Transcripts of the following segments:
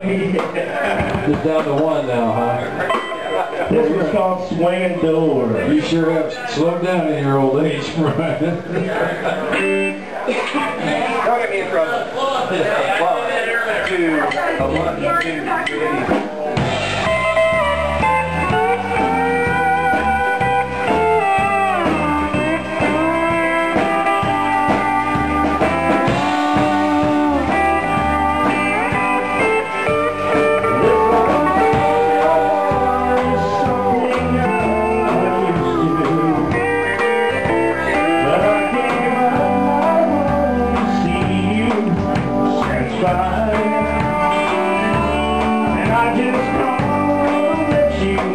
Just down to one now, huh? This was called Swinging Door. You sure have slowed down in your old age, Brian. Don't get me in trouble. One, two, a one, two, three. And I just can't let you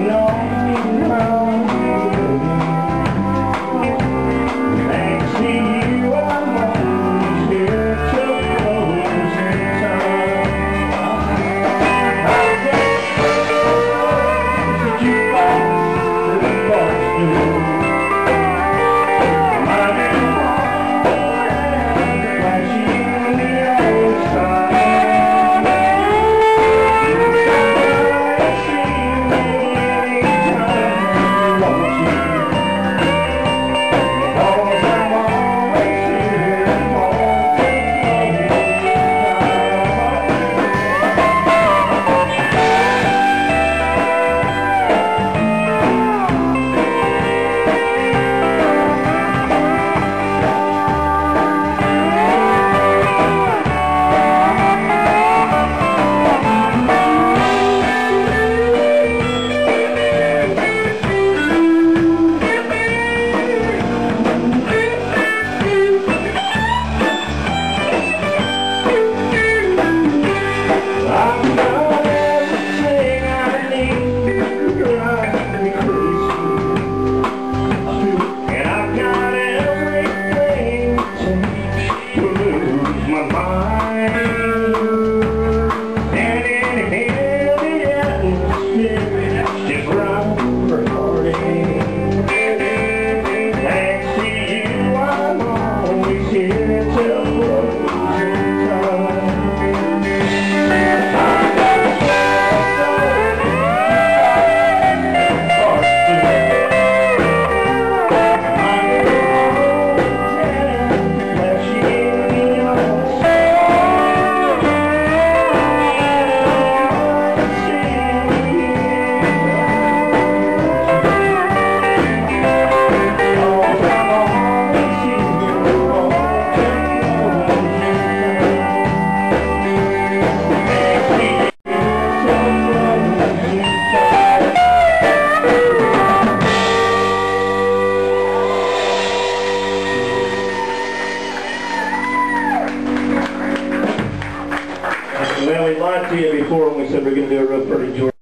We lied to you before when we said we are going to do a real pretty George.